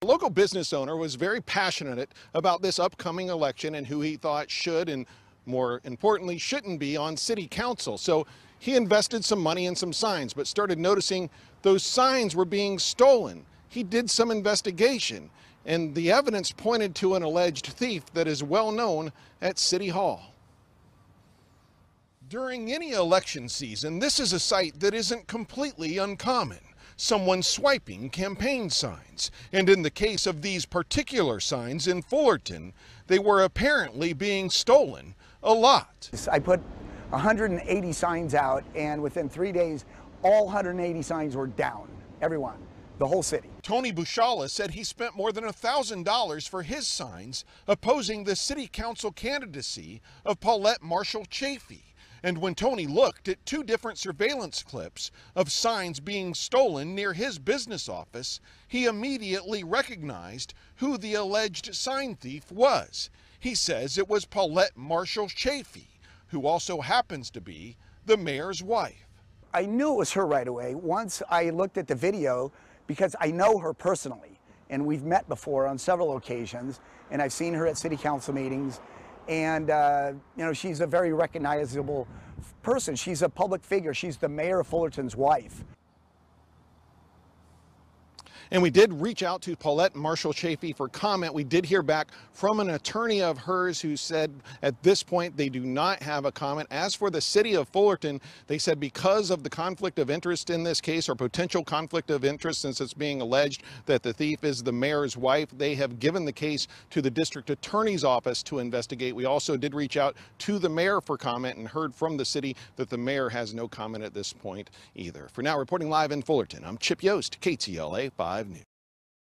A local business owner was very passionate about this upcoming election and who he thought should and more importantly shouldn't be on city council. So he invested some money in some signs but started noticing those signs were being stolen. He did some investigation and the evidence pointed to an alleged thief that is well known at City Hall. During any election season, this is a sight that isn't completely uncommon someone swiping campaign signs. And in the case of these particular signs in Fullerton, they were apparently being stolen a lot. I put 180 signs out, and within three days, all 180 signs were down. Everyone, the whole city. Tony Bushala said he spent more than $1,000 for his signs opposing the city council candidacy of Paulette Marshall Chaffee. And when Tony looked at two different surveillance clips of signs being stolen near his business office, he immediately recognized who the alleged sign thief was. He says it was Paulette Marshall Chaffee, who also happens to be the mayor's wife. I knew it was her right away once I looked at the video because I know her personally. And we've met before on several occasions, and I've seen her at city council meetings and uh, you know she's a very recognizable person. She's a public figure. She's the mayor of Fullerton's wife. And we did reach out to Paulette Marshall Chaffee for comment. We did hear back from an attorney of hers who said at this point they do not have a comment. As for the city of Fullerton, they said because of the conflict of interest in this case or potential conflict of interest since it's being alleged that the thief is the mayor's wife, they have given the case to the district attorney's office to investigate. We also did reach out to the mayor for comment and heard from the city that the mayor has no comment at this point either. For now, reporting live in Fullerton, I'm Chip Yost, KTLA 5 News.